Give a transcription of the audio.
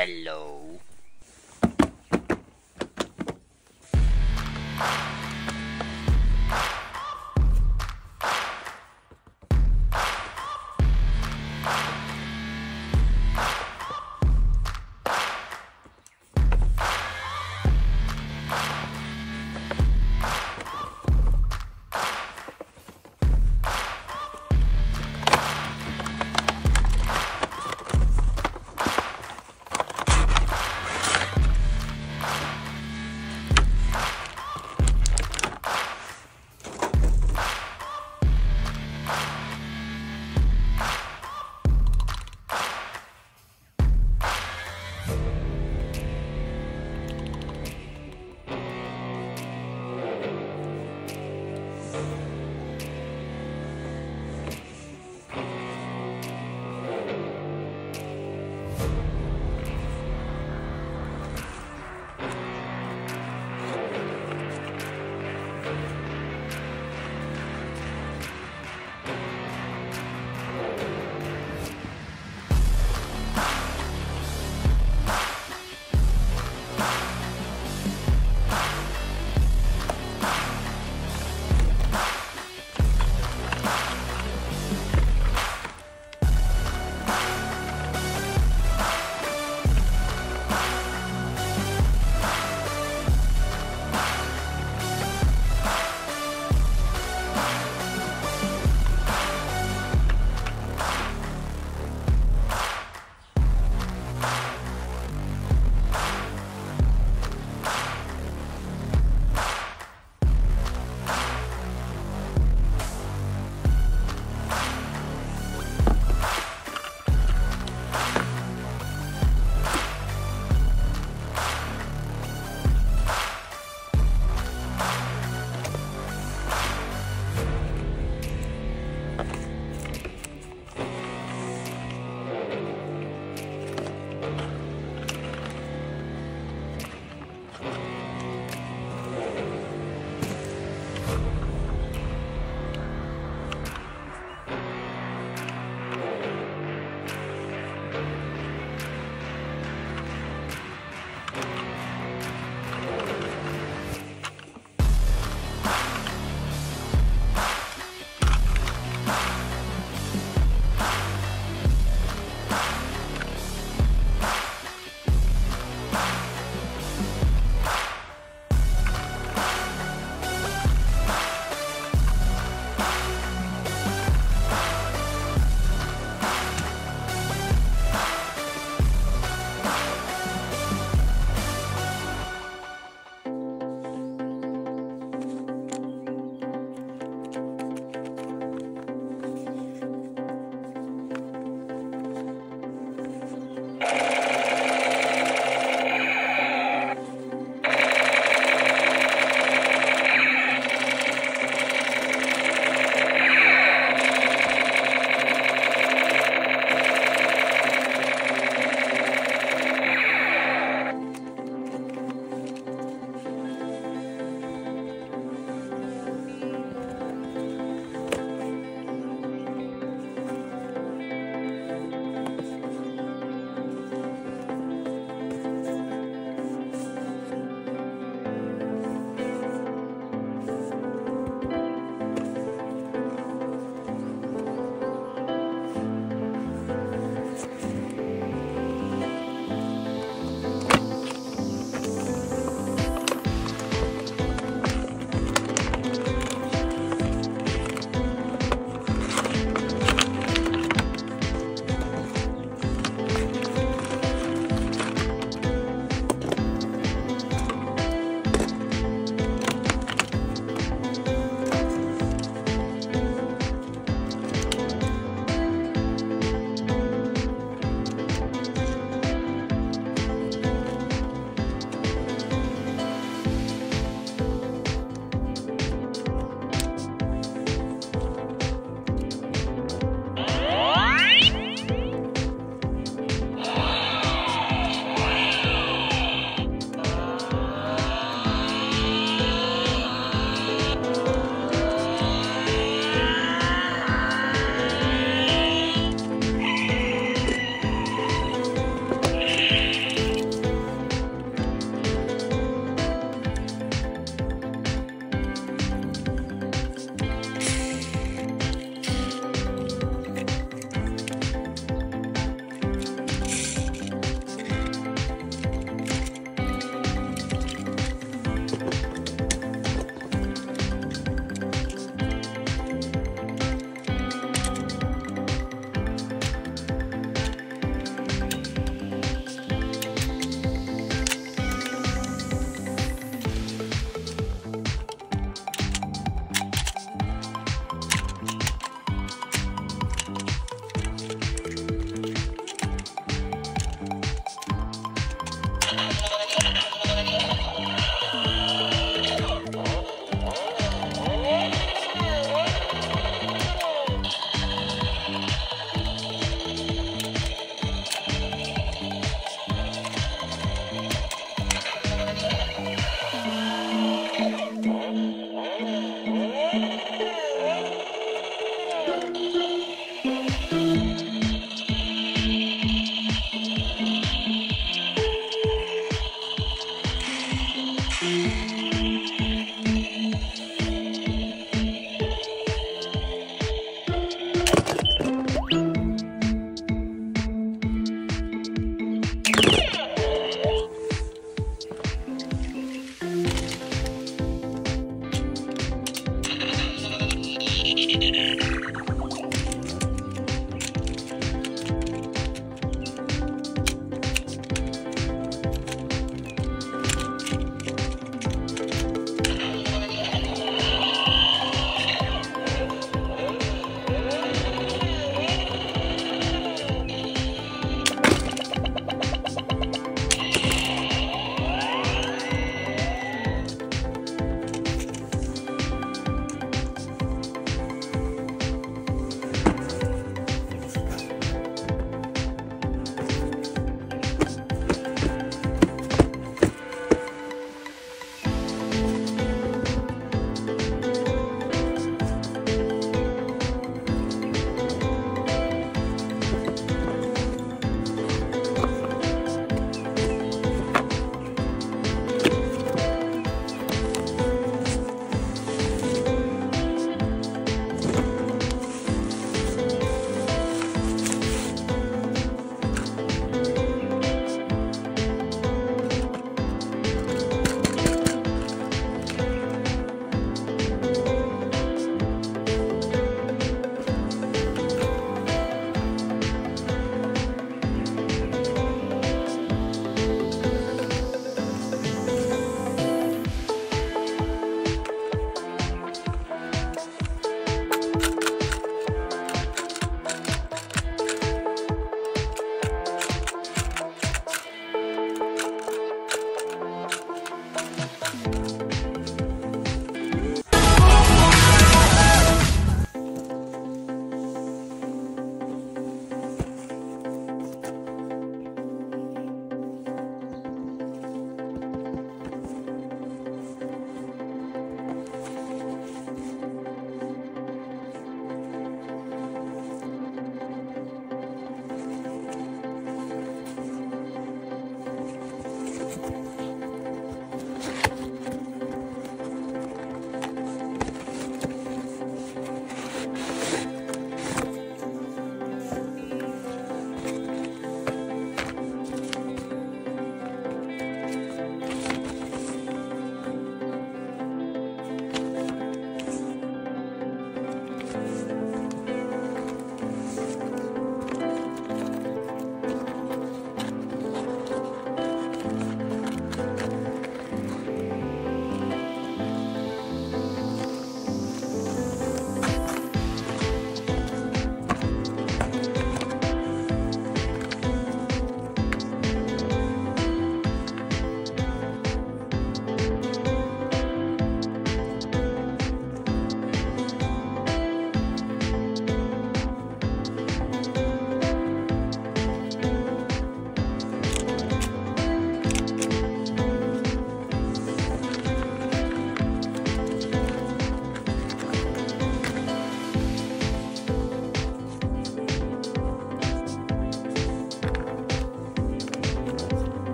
Hello.